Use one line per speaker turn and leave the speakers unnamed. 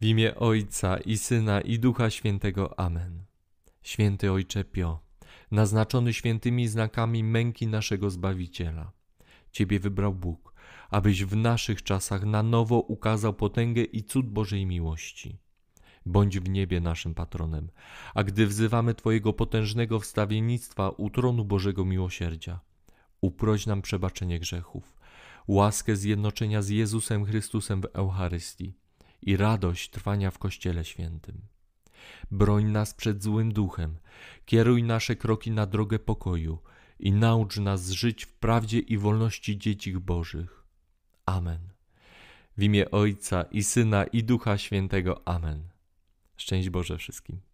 W imię Ojca i Syna i Ducha Świętego. Amen. Święty Ojcze Pio, naznaczony świętymi znakami męki naszego Zbawiciela. Ciebie wybrał Bóg, abyś w naszych czasach na nowo ukazał potęgę i cud Bożej miłości. Bądź w niebie naszym patronem, a gdy wzywamy Twojego potężnego wstawiennictwa u tronu Bożego Miłosierdzia, uproś nam przebaczenie grzechów, łaskę zjednoczenia z Jezusem Chrystusem w Eucharystii i radość trwania w Kościele Świętym. Broń nas przed złym duchem, kieruj nasze kroki na drogę pokoju i naucz nas żyć w prawdzie i wolności dzieci Bożych. Amen. W imię Ojca i Syna i Ducha Świętego. Amen. Szczęść Boże wszystkim.